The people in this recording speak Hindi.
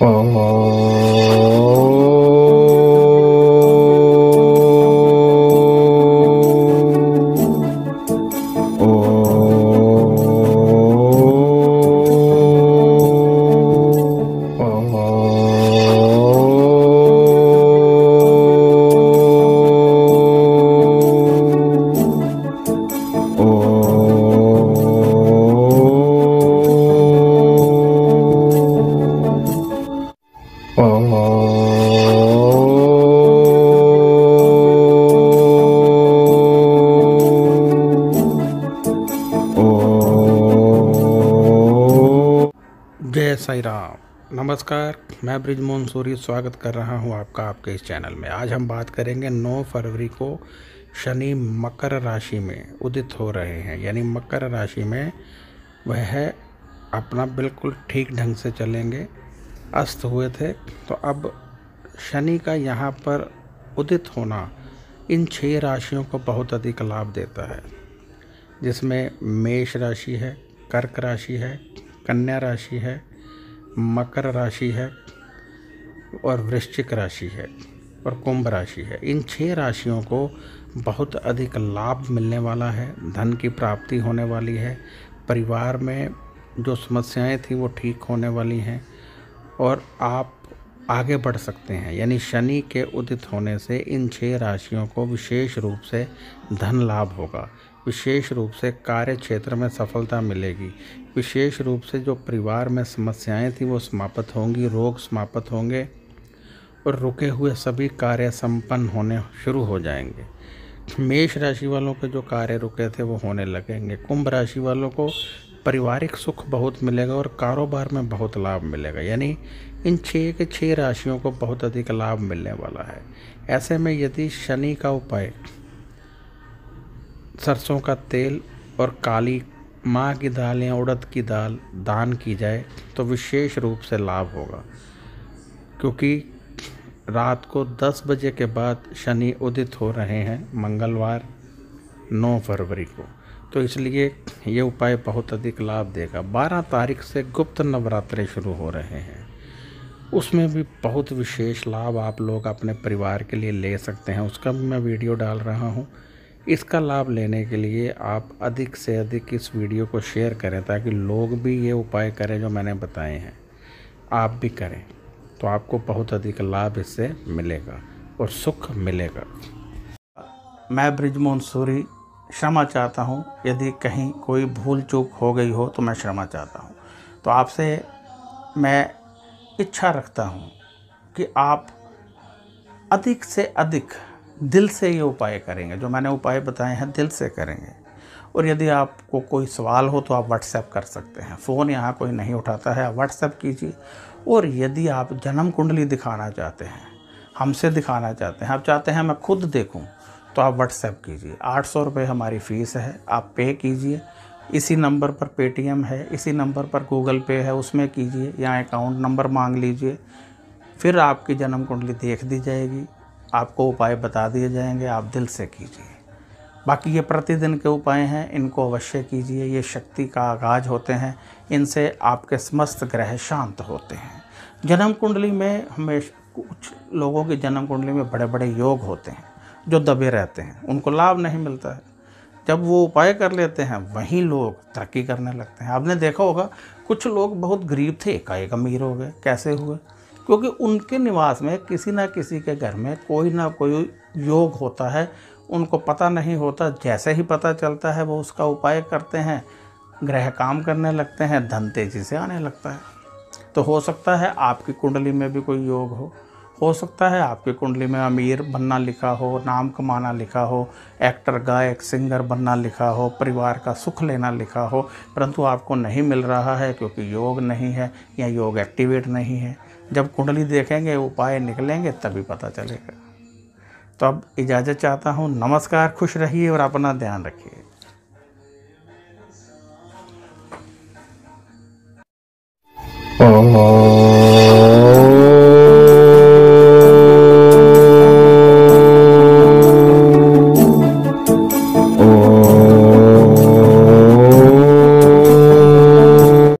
哦。साई राम नमस्कार, मैं ब्रिजमोहन सूरी स्वागत कर रहा हूँ आपका आपके इस चैनल में। आज हम बात करेंगे 9 फरवरी को शनि मकर राशि में उदित हो रहे हैं। यानी मकर राशि में वह अपना बिल्कुल ठीक ढंग से चलेंगे, अस्त हुए थे। तो अब शनि का यहाँ पर उदित होना इन छह राशियों को बहुत अधिक लाभ देता है। जिसमें मेष राशि है, कर्क राशि है, कन्या राशि है मकर राशि है और वृश्चिक राशि है और कुंभ राशि है। इन छह राशियों को बहुत अधिक लाभ मिलने वाला है, धन की प्राप्ति होने वाली है, परिवार में जो समस्याएँ थी वो ठीक होने वाली हैं और आप आगे बढ़ सकते हैं। यानी शनि के उदित होने से इन छह राशियों को विशेष रूप से धन लाभ होगा। विशेष रूप से कार्य क्षेत्र में सफलता मिलेगी। विशेष रूप से जो परिवार में समस्याएँ थी, वो समाप्त होंगी, रोग समाप्त होंगे और रुके हुए सभी कार्य संपन्न होने शुरू हो जाएँगे। मेष राशि वालों के जो कार्य रुके थे, वो होने लगेंगे। कुंभ राशि वालों को पारिवारिक सुख बहुत मिलेगा और कारोबार में बहुत लाभ मिलेगा। यानी इन छः के छः राशियों को बहुत अधिक लाभ मिलने वाला है। ऐसे में यदि शनि का उपाय, सरसों का तेल और काली माँ की दाल या उड़द की दाल दान की जाए तो विशेष रूप से लाभ होगा। क्योंकि रात को 10 बजे के बाद शनि उदित हो रहे हैं मंगलवार 9 फरवरी को। तो इसलिए ये उपाय बहुत अधिक लाभ देगा। 12 तारीख से गुप्त नवरात्रे शुरू हो रहे हैं। उसमें भी बहुत विशेष लाभ आप लोग अपने परिवार के लिए ले सकते हैं। उसका भी मैं वीडियो डाल रहा हूँ। इसका लाभ लेने के लिए आप अधिक से अधिक इस वीडियो को शेयर करें ताकि लोग भी ये उपाय करें जो मैंने बताए हैं। आप भी करें तो आपको बहुत अधिक लाभ इससे मिलेगा और सुख मिलेगा। मैं ब्रिजमोहन सूरी, क्षमा चाहता हूँ। यदि कहीं कोई भूल चूक हो गई हो तो मैं क्षमा चाहता हूँ। तो आपसे मैं इच्छा रखता हूँ कि आप अधिक से अधिक दिल से ये उपाय करेंगे। जो मैंने उपाय बताए हैं, दिल से करेंगे। और यदि आपको कोई सवाल हो तो आप व्हाट्सएप कर सकते हैं। फ़ोन यहाँ कोई नहीं उठाता है। आप व्हाट्सएप कीजिए। और यदि आप जन्म कुंडली दिखाना चाहते हैं, हमसे दिखाना चाहते हैं, आप चाहते हैं मैं खुद देखूँ तो आप व्हाट्सएप कीजिए। आठ सौ रुपये हमारी फ़ीस है। आप पे कीजिए। इसी नंबर पर पेटीएम है, इसी नंबर पर गूगल पे है, उसमें कीजिए। या अकाउंट नंबर मांग लीजिए। फिर आपकी जन्म कुंडली देख दी जाएगी। आपको उपाय बता दिए जाएँगे, आप दिल से कीजिए। बाकी ये प्रतिदिन के उपाय हैं, इनको अवश्य कीजिए। ये शक्ति का आगाज़ होते हैं, इनसे आपके समस्त ग्रह शांत होते हैं। जन्म कुंडली में हमेशा कुछ लोगों की जन्म कुंडली में बड़े बड़े योग होते हैं, जो दबे रहते हैं। उनको लाभ नहीं मिलता है। जब वो उपाय कर लेते हैं, वहीं लोग तरक्की करने लगते हैं। आपने देखा होगा, कुछ लोग बहुत गरीब थे, एकाएक अमीर हो गए। कैसे हुए? क्योंकि उनके निवास में किसी ना किसी के घर में कोई ना कोई योग होता है, उनको पता नहीं होता, जैसे ही पता चलता है वो उसका उपाय करते हैं, ग्रह काम करने लगते हैं, धन तेज़ी से आने लगता है। तो हो सकता है आपकी कुंडली में भी कोई योग हो हो सकता है आपकी कुंडली में अमीर बनना लिखा हो, नाम कमाना लिखा हो, एक्टर, गायक, सिंगर बनना लिखा हो, परिवार का सुख लेना लिखा हो, परंतु आपको नहीं मिल रहा है क्योंकि योग नहीं है या योग एक्टिवेट नहीं है। जब कुंडली देखेंगे, उपाय निकलेंगे, तभी पता चलेगा। तो अब इजाज़त चाहता हूँ, नमस्कार, खुश रहिए और अपना ध्यान रखिए।